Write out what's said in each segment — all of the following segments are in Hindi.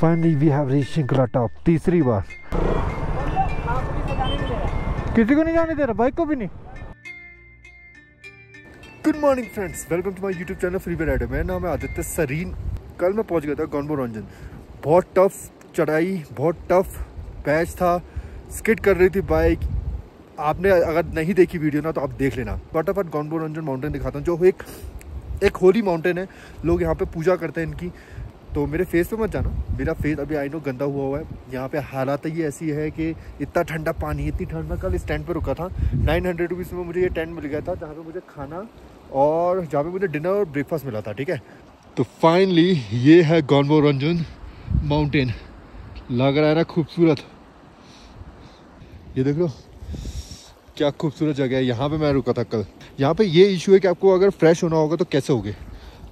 Finally we have reach Shinku La top तीसरी बार। किसी को नहीं जाने दे रहा बाइक को भी नहीं। Good morning friends welcome to my YouTube channel free rider मेरा नाम है आदित्य सरीन। कल मैं पहुँच गया था गौनबो रंजन बहुत टफ चढ़ाई, बहुत टफ पैच था। स्किट कर रही थी बाइक आपने अगर नहीं देखी वीडियो ना तो आप देख लेना। फटाफट गौनबो रंजन माउंटेन दिखाता हूँ, जो एक एक होली माउंटेन है। लोग यहाँ पे पूजा करते हैं इनकी। तो मेरे फेस पे मत जाना। मेरा फेस अभी आई नो गंदा हुआ हुआ है। यहाँ पे हालात ही ऐसी है कि इतना ठंडा पानी, इतनी ठंड। में कल इस टेंट पे रुका था। नाइन हंड्रेड रुपीज़ में मुझे ये टेंट मिल गया था, जहाँ पे मुझे खाना और जहाँ पे मुझे डिनर और ब्रेकफास्ट मिला था, ठीक है? तो फाइनली ये है गौनबो रंजन माउंटेन लग रहा है ना खूबसूरत। ये देख लो, क्या खूबसूरत जगह है। यहाँ पे मैं रुका था कल। यहाँ पे ये इशू है कि आपको अगर फ्रेश होना होगा तो कैसे होगे?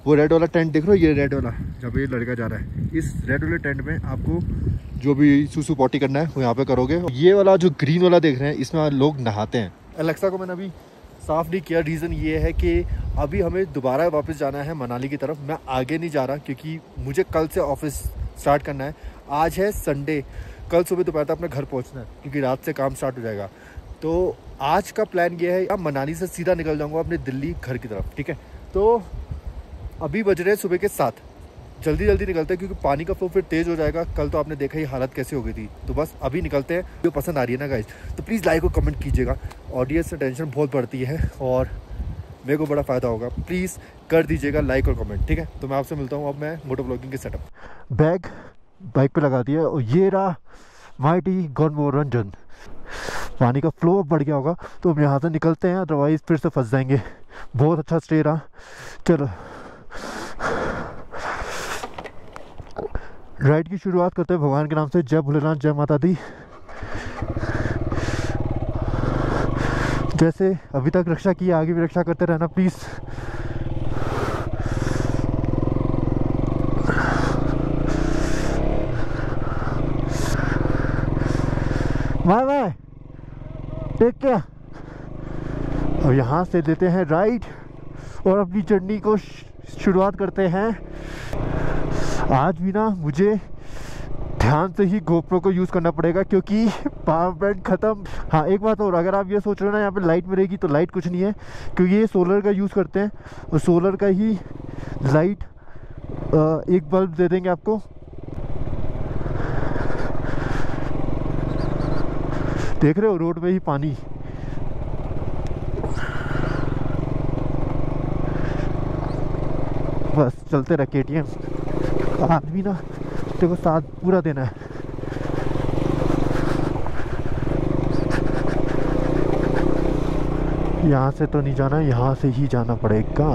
वो रेड वाला टेंट देख रहे हो? ये रेड वाला, जब ये लड़का जा रहा है। इस रेड वाले टेंट में आपको जो भी सुसु पॉटी करना है, वो यहाँ पे करोगे। ये वाला जो ग्रीन वाला देख रहे हैं, इसमें लोग नहाते हैं। अलेक्सा को मैंने अभी साफ़ नहीं किया। रीज़न ये है कि अभी हमें दोबारा वापस जाना है मनाली की तरफ़। मैं आगे नहीं जा रहा, क्योंकि मुझे कल से ऑफ़िस स्टार्ट करना है। आज है संडे कल सुबह दोपहर तक अपने घर पहुँचना है, क्योंकि रात से काम स्टार्ट हो जाएगा। तो आज का प्लान ये है, अब मनाली से सीधा निकल जाऊँगा अपने दिल्ली घर की तरफ़, ठीक है? तो अभी बज रहे हैं सुबह के सात। जल्दी जल्दी निकलते हैं क्योंकि पानी का फ्लो फिर तेज़ हो जाएगा। कल तो आपने देखा ही हालत कैसे हो गई थी। तो बस अभी निकलते हैं। जो पसंद आ रही है ना गाइज़ तो प्लीज़ लाइक और कमेंट कीजिएगा। ऑडियंस से टेंशन बहुत बढ़ती है और मेरे को बड़ा फ़ायदा होगा। प्लीज़ कर दीजिएगा लाइक और कमेंट ठीक है? तो मैं आपसे मिलता हूँ अब मैं मोटो ब्लॉगिंग के सेटअप बैग बाइक पे लगा दिया और ये रहा माइटी गनमो रंजन पानी का फ्लो बढ़ गया होगा। तो हम यहाँ से निकलते हैं अदरवाइज़ फिर से फंस जाएँगे। बहुत अच्छा स्टे रहा। चलो। राइड की शुरुआत करते हैं भगवान के नाम से। जय भोलेनाथ, जय माता दी। जैसे अभी तक रक्षा की, आगे भी रक्षा करते रहना please bye bye take care अब यहाँ से देते हैं राइड और अपनी जर्नी को शुरुआत करते हैं। आज भी ना मुझे ध्यान से ही गोप्रो को यूज़ करना पड़ेगा क्योंकि पावर बैंक ख़त्म। हाँ एक बात और, अगर आप ये सोच रहे हो ना, यहाँ पे लाइट मिलेगी तो लाइट कुछ नहीं है, क्योंकि ये सोलर का यूज़ करते हैं। और सोलर का ही लाइट एक बल्ब दे देंगे आपको। देख रहे हो, रोड पे ही पानी बस चलते रहे के टी एम आदमी ना देखो साथ पूरा देना है। यहाँ से तो नहीं जाना, यहाँ से ही जाना पड़ेगा।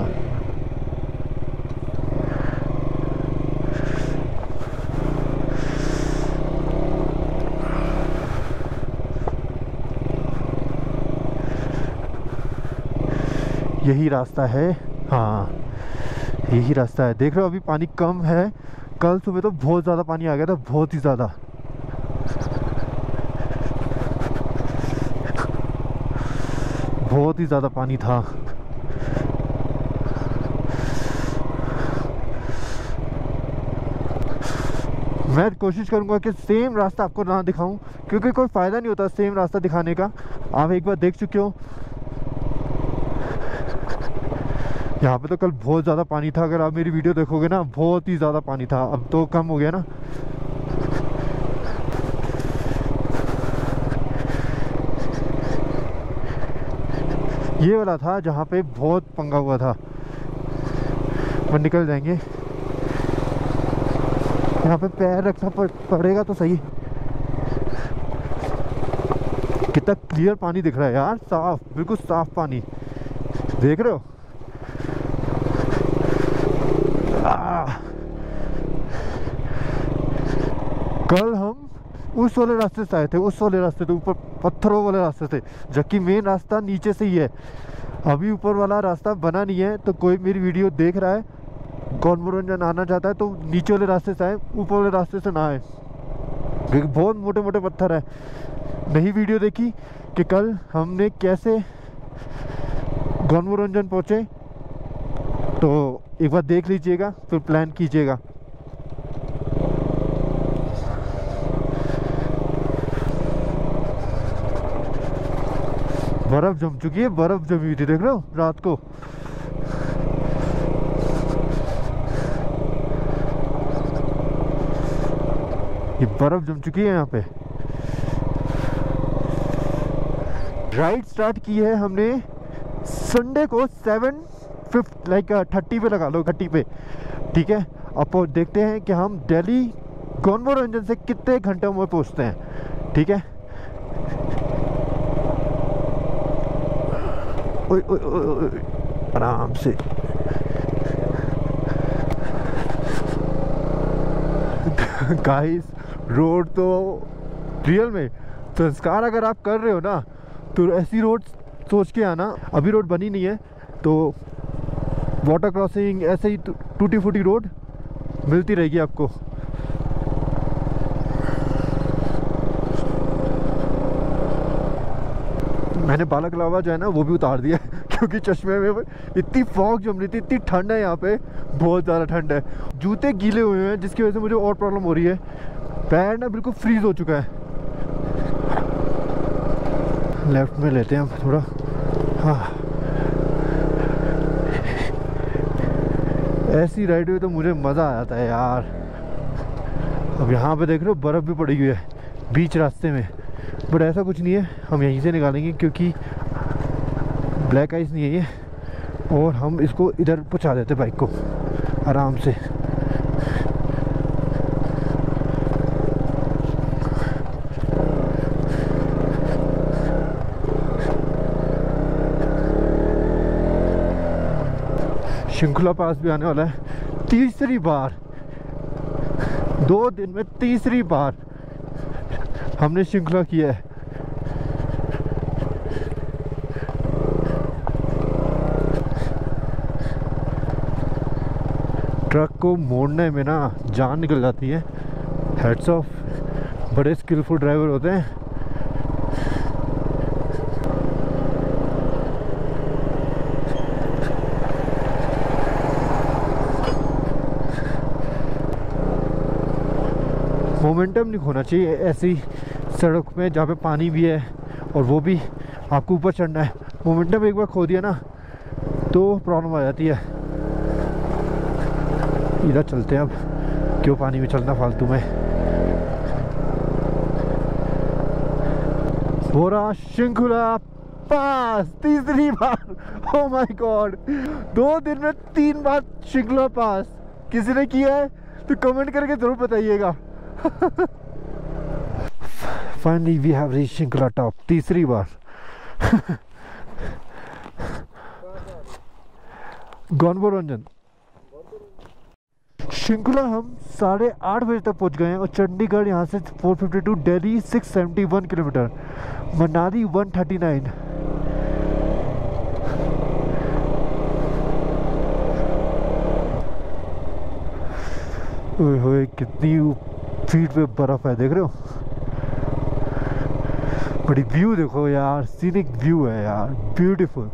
यही रास्ता है। हाँ। यही रास्ता है। देख रहे हो, अभी पानी कम है। कल सुबह तो बहुत ज़्यादा पानी आ गया था, बहुत ही ज़्यादा। बहुत ही ज़्यादा पानी था। मैं कोशिश करूँगा कि सेम रास्ता आपको ना दिखाऊँ, क्योंकि कोई फ़ायदा नहीं होता सेम रास्ता दिखाने का। आप एक बार देख चुके हो यहाँ पे तो कल बहुत ज़्यादा पानी था, अगर आप मेरी वीडियो देखोगे ना, बहुत ही ज़्यादा पानी था। अब तो कम हो गया ना। ये वाला था जहाँ पे बहुत पंगा हुआ था। पर निकल जाएँगे। यहाँ पे पैर रखना पड़ेगा तो सही। कितना क्लियर पानी दिख रहा है यार, साफ़, बिल्कुल साफ़ पानी। देख रहे हो? कल हम उस वाले रास्ते से आए थे, उस वाले रास्ते थे ऊपर पत्थरों वाले रास्ते से जबकि मेन रास्ता नीचे से ही है। अभी ऊपर वाला रास्ता बना नहीं है तो कोई मेरी वीडियो देख रहा है, कौन मनोरंजन आना चाहता है तो नीचे वाले रास्ते से आए, ऊपर वाले रास्ते से ना आए। क्योंकि बहुत मोटे मोटे पत्थर है। नहीं वीडियो देखी कि कल हमने कैसे गौन मनोरंजन पहुँचे तो एक बार देख लीजिएगा, फिर प्लान कीजिएगा। बर्फ़ जम चुकी है, बर्फ़ जमी हुई थी, देख रहे हो, रात को। ये बर्फ़ जम चुकी है यहाँ पे। राइड स्टार्ट की है हमने। संडे को सेवन फिफ्थ लाइक थर्टी पे लगा लो थर्टी पे। ठीक है? अब देखते हैं कि हम दिल्ली गौनमोर इंजन से कितने घंटों में पहुँचते हैं। ठीक है? ओए ओए ओए आराम से। गाइस रोड तो रियल में। संस्कार अगर आप कर रहे हो ना तो ऐसी रोड सोच के आना। अभी रोड बनी नहीं है तो वाटर क्रॉसिंग ऐसे ही टूटी फूटी रोड मिलती रहेगी आपको। मैंने बालक लावा जो है ना, वो भी उतार दिया, क्योंकि चश्मे में इतनी फॉग जम रही थी, इतनी ठंड है यहाँ पे, बहुत ज़्यादा ठंड है। जूते गीले हुए हैं, जिसकी वजह से मुझे और प्रॉब्लम हो रही है। पैर ना बिल्कुल फ्रीज हो चुका है। लेफ़्ट में लेते हैं हम थोड़ा। हाँ। ऐसी राइड हुई तो मुझे मज़ा आ जाता है यार। अब यहाँ पे देख रहे हो, बर्फ़ भी पड़ी हुई है बीच रास्ते में। बट ऐसा कुछ नहीं है। हम यहीं से निकालेंगे क्योंकि ब्लैक आइस नहीं है ये। और हम इसको इधर पहुँचा देते बाइक को, आराम से। श्रृंखला पास भी आने वाला है। तीसरी बार। दो दिन में तीसरी बार। हमने श्रृंखला किया है। ट्रक को मोड़ने में ना जान निकल जाती है। हेड्स ऑफ़ बड़े स्किलफुल ड्राइवर होते हैं। मोमेंटम नहीं खोना चाहिए ऐसी सड़क में जहाँ पे पानी भी है और वो भी आपको ऊपर चढ़ना है। मोमेंटम एक बार खो दिया ना तो प्रॉब्लम आ जाती है। इधर चलते हैं अब, क्यों पानी में चलना फालतू में। बोरा श्रृंखला पास, तीसरी बार। ओ माय गॉड दो दिन में तीन बार श्रृंखला पास। किसी ने किया है तो कमेंट करके ज़रूर बताइएगा। फाइनली वी हैव रीच श्रृंखला टॉप तीसरी बार गौनबो रंजन श्रृंखला हम साढ़े आठ बजे तक पहुँच गए हैं और चंडीगढ़ से 452 दिल्ली 671 किलोमीटर, मनाली 139 ओए होए, कितनी फीट पे बर्फ़ है, देख रहे हो? बड़ी व्यू देखो यार सीनिक व्यू है यार ब्यूटीफुल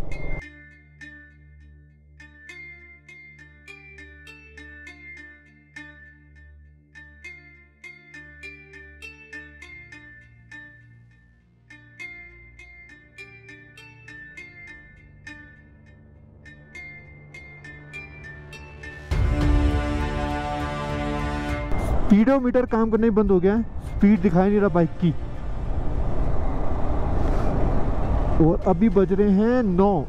स्पीडोमीटर काम करने बंद हो गया है। स्पीड दिखाई नहीं रहा बाइक की। और अभी बज रहे हैं नौ।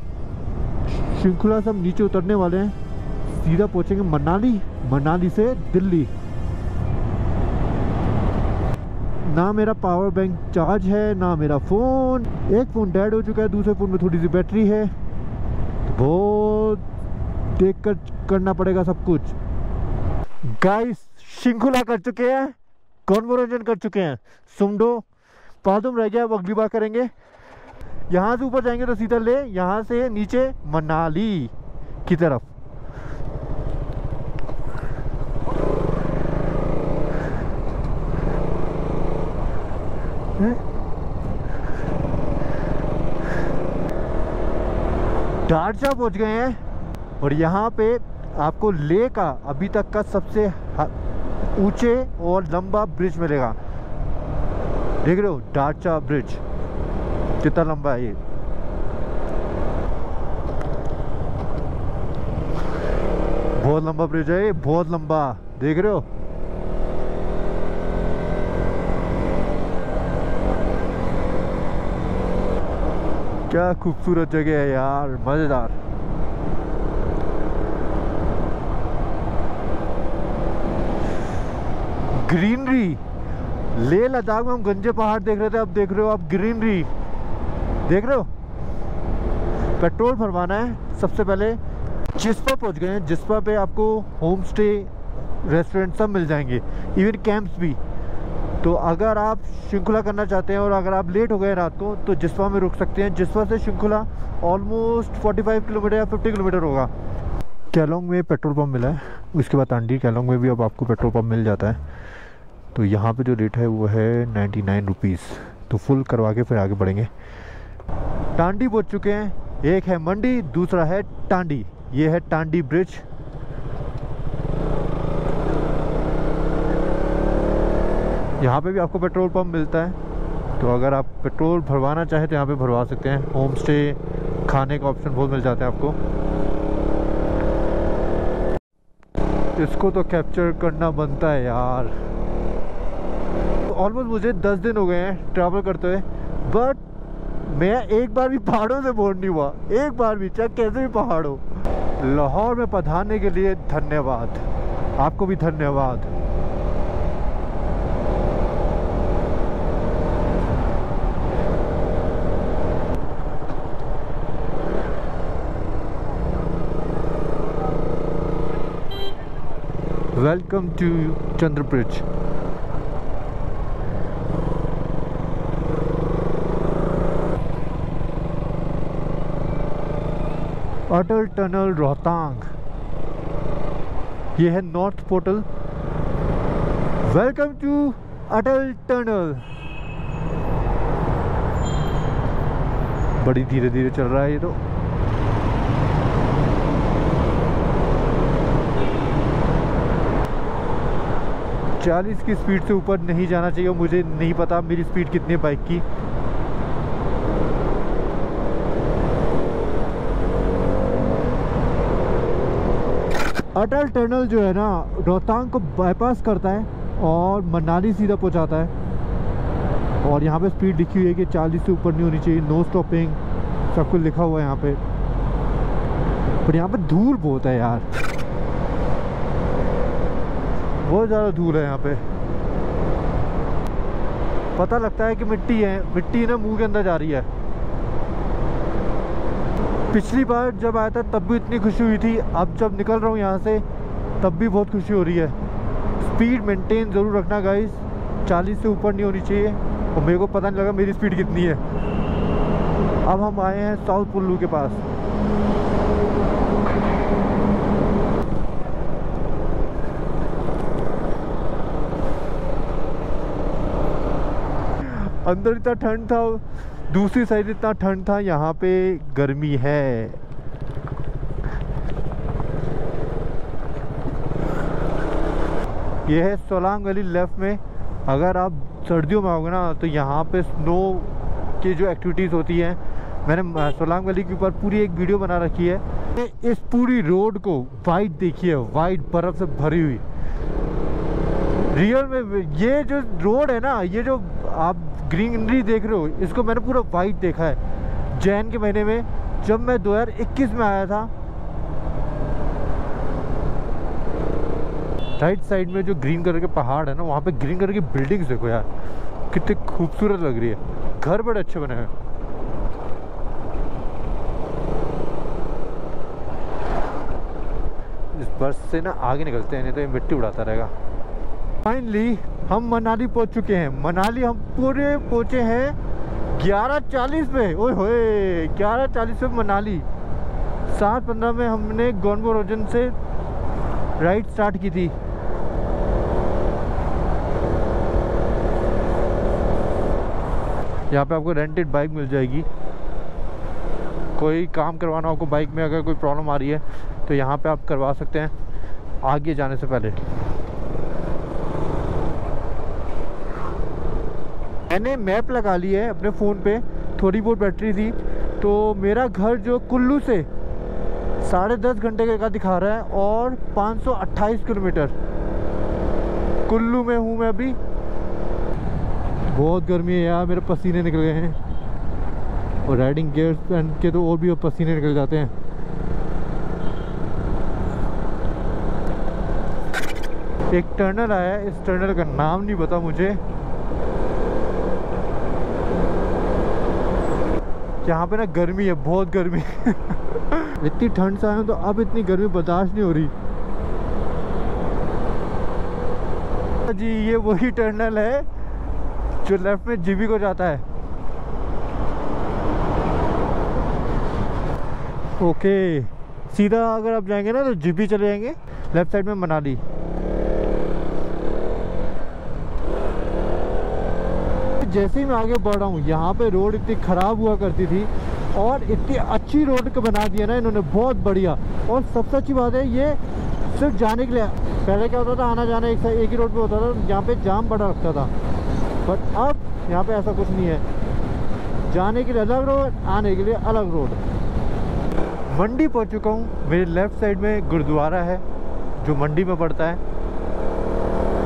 श्रृंखला सब नीचे उतरने वाले हैं। सीधा पहुँचेंगे मनाली मनाली से दिल्ली। ना मेरा पावर बैंक चार्ज है, ना मेरा फ़ोन एक फ़ोन डेड हो चुका है, दूसरे फ़ोन में थोड़ी सी बैटरी है। तो बहुत देख कर करना पड़ेगा सब कुछ। गाइस श्रृंखला कर चुके हैं कॉन्वोरंजन कर चुके हैं। सुमडो पादुम रह गया वो अगली बार करेंगे। यहाँ से ऊपर जाएँगे तो सीधा ले, यहाँ से नीचे मनाली की तरफ़। डारजा पहुँच गए हैं और यहाँ पे आपको ले का अभी तक का सबसे ऊँचे और लंबा ब्रिज मिलेगा। देख रहे हो डाचा ब्रिज। कितना लंबा है ये बहुत लंबा ब्रिज है ये बहुत लंबा देख रहे हो क्या खूबसूरत जगह है यार मज़ेदार ग्रीनरी ले लद्दाख में हम गंजे पहाड़ देख रहे थे अब देख रहे हो आप ग्रीनरी देख रहे हो? पेट्रोल भरवाना है सबसे पहले जिसपा पहुँच गए हैं जिसपा पे आपको होम स्टे रेस्टोरेंट सब मिल जाएँगे इवन कैंप्स भी। तो अगर आप श्रृंखला करना चाहते हैं और अगर आप लेट हो गए रात को तो जिसपा में रुक सकते हैं जिसपा से श्रृंखला ऑलमोस्ट 45 किलोमीटर या 50 किलोमीटर होगा। कैलोंग में पेट्रोल पंप मिला है। उसके बाद टांडी कैलोंग में भी अब आपको पेट्रोल पंप मिल जाता है। तो यहाँ पे जो रेट है, वो है नाइन्टी नाइन तो फुल करवा के फिर आगे बढ़ेंगे। टांडी पहुँच चुके हैं। एक है मंडी, दूसरा है टांडी। ये है टांडी ब्रिज। यहाँ पे भी आपको पेट्रोल पंप मिलता है। तो अगर आप पेट्रोल भरवाना चाहें तो यहाँ पे भरवा सकते हैं। होम स्टे, खाने का ऑप्शन बहुत मिल जाते हैं आपको। इसको तो कैप्चर करना बनता है यार। ऑलमोस्ट मुझे दस दिन हो गए हैं ट्रैवल करते हुए। बट मैं एक बार भी पहाड़ों से बोर नहीं हुआ। एक बार भी, चाहे कैसे भी पहाड़ हो। लाहौर में पधारने के लिए धन्यवाद। आपको भी धन्यवाद। Welcome to Chandra Atal tunnel Rohtang. ये है north portal. Welcome to Atal tunnel. बड़ी धीरे धीरे चल रहा है ये तो। चालीस की स्पीड से ऊपर नहीं जाना चाहिए मुझे नहीं पता मेरी स्पीड कितनी है बाइक की। अटल टनल जो है ना, रोहतांग को बाईपास करता है और मनाली सीधा पहुंचाता है। और यहाँ पे स्पीड लिखी हुई है कि 40 से ऊपर नहीं होनी चाहिए नो स्टॉपिंग सब कुछ लिखा हुआ है यहाँ पे। पर यहाँ पे धूल बहुत है यार। बहुत ज़्यादा धूल है यहाँ पे। पता लगता है कि मिट्टी है, मिट्टी ना मुँह के अंदर जा रही है। पिछली बार जब आया था, तब भी इतनी खुशी हुई थी। अब जब निकल रहा हूँ यहाँ से, तब भी बहुत खुशी हो रही है। स्पीड मेंटेन ज़रूर रखना गाइस 40 से ऊपर नहीं होनी चाहिए। और मेरे को पता नहीं लगा मेरी स्पीड कितनी है। अब हम आए हैं साउथ पुल्लू के पास। अंदर इतना ठंड था दूसरी साइड इतना ठंड था, यहाँ पे गर्मी है। ये है सोलांग वैली लेफ़्ट में। अगर आप सर्दियों में आओगे ना तो यहाँ पे स्नो की जो एक्टिविटीज़ होती हैं, मैंने सोलांग वैली के ऊपर पूरी एक वीडियो बना रखी है। इस पूरी रोड को वाइट देखिए वाइट बर्फ़ से भरी हुई। रियल में ये जो रोड है ना, ये जो ग्रीनरी देख रहे हो? इसको मैंने पूरा वाइट देखा है। जैन के महीने में जब मैं 2021 में आया था राइट साइड में जो ग्रीन कलर के पहाड़ है ना, वहाँ पे ग्रीन कलर की बिल्डिंग्स देखो यार। कितनी खूबसूरत लग रही है। घर बड़े अच्छे बने हैं। इस बस से ना आगे निकलते हैं, नहीं तो ये मिट्टी उड़ाता रहेगा। फाइनली हम मनाली पहुँच चुके हैं। मनाली हम पूरे पहुँचे हैं ग्यारह चालीस पे ओए होए, ग्यारह चालीस पे मनाली। सात पंद्रह में हमने गोनबो रोजन से राइड स्टार्ट की थी। यहाँ पे आपको रेंटेड बाइक मिल जाएगी। कोई काम करवाना हो आपको बाइक में अगर कोई प्रॉब्लम आ रही है तो यहाँ पे आप करवा सकते हैं। आगे जाने से पहले। मैंने मैप लगा ली है अपने फ़ोन पे, थोड़ी बहुत बैटरी थी। तो मेरा घर जो कुल्लू से साढ़े दस घंटे का दिखा रहा है और 528 किलोमीटर। कुल्लू में हूँ मैं अभी। बहुत गर्मी है यार, मेरे पसीने निकल गए हैं। और राइडिंग गेयर्स पहन के तो और भी पसीने निकल जाते हैं। एक टर्नल आया है, इस टर्नल का नाम नहीं पता मुझे। यहाँ पे ना गर्मी है, बहुत गर्मी इतनी ठंड से आए तो अब इतनी गर्मी बर्दाश्त नहीं हो रही। जी, ये वही टर्नल है जो लेफ़्ट में जीबी को जाता है। ओके, सीधा अगर आप जाएँगे ना तो जीबी चले जाएँगे। लेफ़्ट साइड में मनाली। जैसे ही मैं आगे बढ़ रहा हूँ, यहाँ पे रोड इतनी ख़राब हुआ करती थी और इतनी अच्छी रोड को बना दिया ना इन्होंने, बहुत बढ़िया। और सबसे अच्छी बात है, ये सिर्फ़ जाने के लिए, पहले क्या होता था, आना जाना एक एक ही रोड पे होता था, यहाँ पे जाम बड़ा रखता था। बट अब यहाँ पे ऐसा कुछ नहीं है। जाने के लिए अलग रोड, आने के लिए अलग रोड। मंडी पहुँच चुका हूँ। मेरे लेफ़्ट साइड में गुरुद्वारा है, जो मंडी में पड़ता है।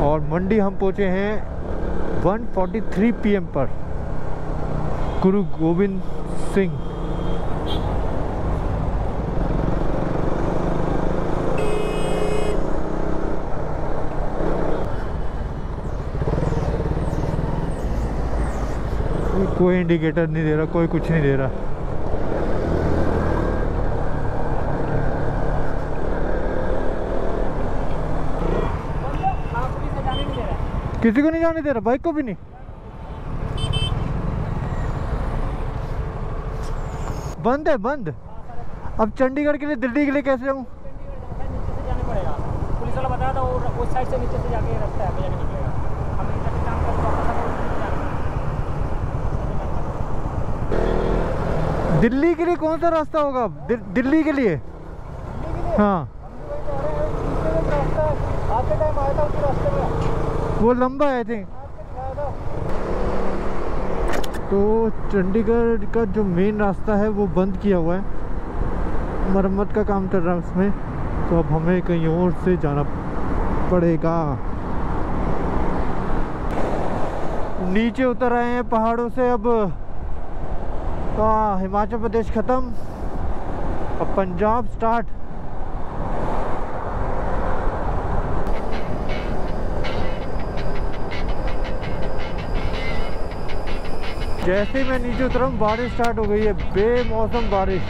और मंडी हम पहुँचे हैं 1:43 पीएम पर गुरु गोविंद सिंह। कोई इंडिकेटर नहीं दे रहा, कोई कुछ नहीं दे रहा। किसी को नहीं जाने दे रहा बाइक को भी नहीं। बंद है बंद। अब चंडीगढ़ के लिए दिल्ली के लिए कैसे जाऊँ? पुलिस वाला बताया था उस साइड से नीचे से जाके रास्ता है जाके निकलेगा दिल्ली के लिए? कौन सा रास्ता होगा दि, दिल्ली के लिए हाँ। आपके टाइम आया था उसी रास्ते में। वो लंबा है थिंक तो चंडीगढ़ का जो मेन रास्ता है, वो बंद किया हुआ है। मरम्मत का काम चल रहा है उसमें। तो अब हमें कहीं और से जाना पड़ेगा। नीचे उतर आए हैं पहाड़ों से अब। हाँ हिमाचल प्रदेश ख़त्म। अब पंजाब स्टार्ट जैसे मैं नीचे उतरा हूँ बारिश स्टार्ट हो गई है। बेमौसम बारिश।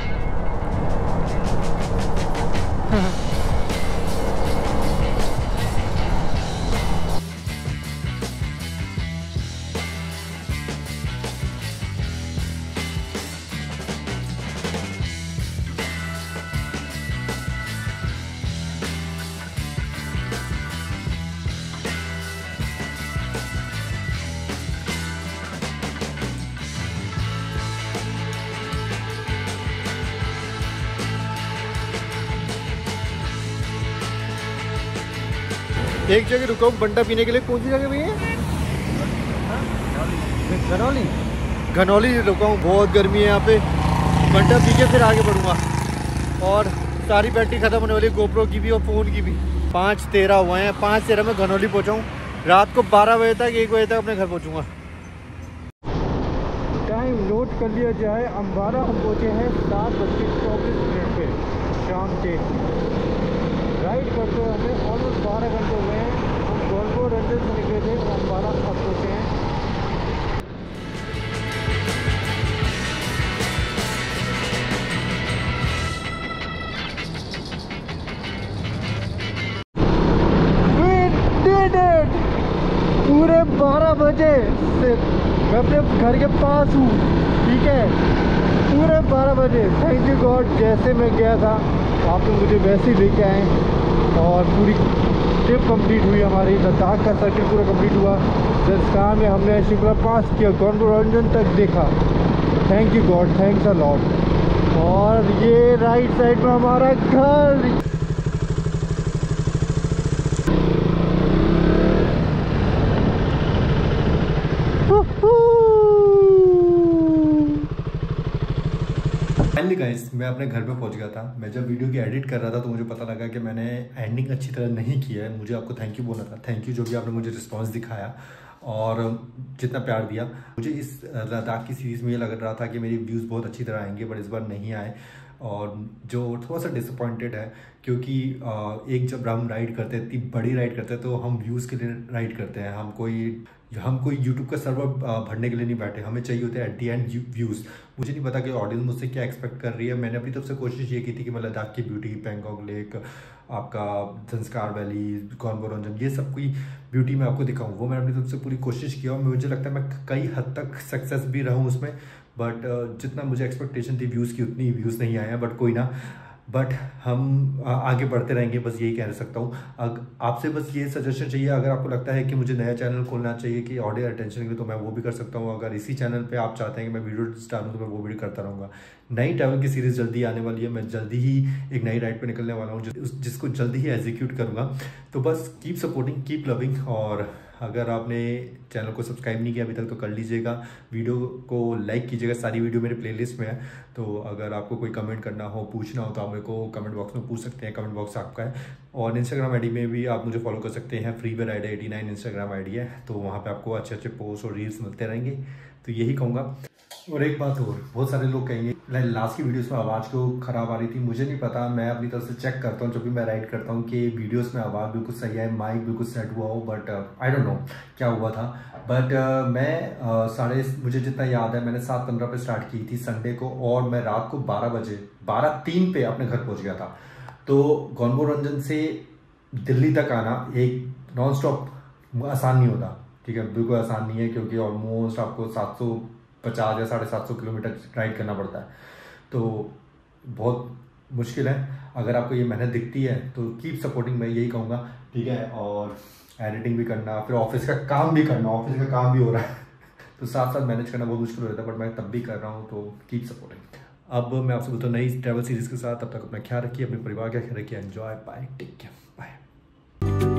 एक जगह रुका हूँ बंटा पीने के लिए कौन सी जगह भैया? घनौली। घनौली रुका हूँ बहुत गर्मी है यहाँ पे। बंटा पी के फिर आगे बढ़ूँगा। और सारी बैटरी ख़त्म होने वाली गोप्रो की भी और फ़ोन की भी। पाँच तेरह हुए हैं पाँच तेरह में घनौली पहुँचाऊँ। रात को बारह बजे तक एक बजे तक अपने घर पहुँचूँगा। टाइम नोट कर लिया जाए अम्बारा हम पहुँचे हैं सात बज के चौबीस मिनट पे। शाम के। राइड करते हुए हमें ऑलमोस्ट बारह घंटे हुए हैं। हम गोलपुर रंजन से निकले थे, हम बारह अब पहुँचे हैं पूरे बारह बजे से मैं अपने घर के पास हूँ, ठीक है? पूरे बारह बजे। थैंक यू गॉड जैसे मैं गया था। आप लोग मुझे वैसे ही लेके आए और पूरी ट्रिप कंप्लीट हुई हमारी, लद्दाख का सर्किल पूरा कंप्लीट हुआ। जिसका में हमने शिमला पास किया गौरमरंजन तक देखा। Thank you God thanks a lot और ये राइट साइड में हमारा घर। फाइनली गाइस मैं अपने घर पे पहुँच गया था। मैं जब वीडियो की एडिट कर रहा था तो मुझे पता लगा कि मैंने एंडिंग अच्छी तरह नहीं किया है। मुझे आपको थैंक यू बोलना था। थैंक यू जो भी आपने मुझे रिस्पॉन्स दिखाया और जितना प्यार दिया। मुझे इस लद्दाख की सीरीज़ में ये लग रहा था कि मेरी व्यूज़ बहुत अच्छी तरह आएँगे बट इस बार नहीं आए। और जो थोड़ा सा डिसअपॉइंटेड है, क्योंकि एक जब हम राइड करते हैं, इतनी बड़ी राइड करते हैं तो हम व्यूज़ के लिए राइड करते हैं। हम कोई हम कोई यूट्यूब का सर्वर भरने के लिए नहीं बैठे। हमें चाहिए होते हैं एट दी एंड व्यूज़ मुझे नहीं पता कि ऑडियंस मुझसे क्या एक्सपेक्ट कर रही है। मैंने अपनी तरफ़ से कोशिश ये की थी कि मैं लद्दाख की ब्यूटी पैंगोंग लेक आपका संस्कार वैली कौनबोरंजन ये सब कोई ब्यूटी मैं आपको दिखाऊँ। वो मैंने अपनी तरफ़ से पूरी कोशिश किया और मुझे लगता है मैं कई हद तक सक्सेस भी रहूँ उसमें। बट uh, जितना मुझे एक्सपेक्टेशन थी व्यूज़ की उतनी व्यूज़ नहीं आया बट कोई ना। बट हम आगे बढ़ते रहेंगे बस यही कह सकता हूँ। आपसे बस ये सजेशन चाहिए अगर आपको लगता है कि मुझे नया चैनल खोलना चाहिए कि ऑडियो अटेंशन के लिए तो मैं वो भी कर सकता हूँ। अगर इसी चैनल पे आप चाहते हैं कि मैं वीडियो डालूँ तो मैं वो भी करता रहूँगा। नई ट्रैवल की सीरीज़ जल्दी आने वाली है। मैं जल्दी ही एक नई राइड पर निकलने वाला हूँ जिसको जल्दी ही एग्जीक्यूट करूँगा। तो बस कीप सपोर्टिंग कीप लविंग और अगर आपने चैनल को सब्सक्राइब नहीं किया अभी तक तो कर लीजिएगा। वीडियो को लाइक कीजिएगा, सारी वीडियो मेरे प्लेलिस्ट में है। तो अगर आपको कोई कमेंट करना हो, पूछना हो तो आप मेरे को कमेंट बॉक्स में पूछ सकते हैं। कमेंट बॉक्स आपका है। और इंस्टाग्राम आईडी में भी आप मुझे फॉलो कर सकते हैं। Free where I D nine Instagram I है। तो वहाँ पर आपको अच्छे अच्छे पोस्ट और रील्स मिलते रहेंगे। तो यही कहूँगा। और एक बात और बहुत सारे लोग कहेंगे लास्ट की वीडियोस में आवाज़ को ख़राब आ रही थी? मुझे नहीं पता मैं अपनी तरफ़ से चेक करता हूँ जब भी मैं राइड करता हूँ कि वीडियोस में आवाज़ बिल्कुल सही है माइक बिल्कुल सेट हुआ हो बट आई डोंट नो क्या हुआ था। बट uh, मैं uh, साढ़े मुझे जितना याद है मैंने सात पंद्रह पे स्टार्ट की थी संडे को और मैं रात को बारह बजे बारह तीन पे अपने घर पहुँच गया था। तो गौनबो रंजन से दिल्ली तक आना एक नॉन स्टॉप आसान नहीं होता ठीक है? बिल्कुल आसान नहीं है क्योंकि ऑलमोस्ट आपको सात सौ पचास या साढ़े सात सौ किलोमीटर राइड करना पड़ता है। तो बहुत मुश्किल है। अगर आपको ये मेहनत दिखती है तो कीप सपोर्टिंग मैं यही कहूँगा, ठीक है? और एडिटिंग भी करना, फिर ऑफ़िस का काम भी करना ऑफ़िस का काम भी हो रहा है। तो साथ साथ मैनेज करना बहुत मुश्किल हो जाता है बट मैं तब भी कर रहा हूँ तो कीप सपोर्टिंग अब मैं आपसे बोलता हूँ नई ट्रैवल सीरीज़ के साथ। तब तक अपना ख्याल रखिए, अपने परिवार का ख्याल रखिए। Enjoy bye take care bye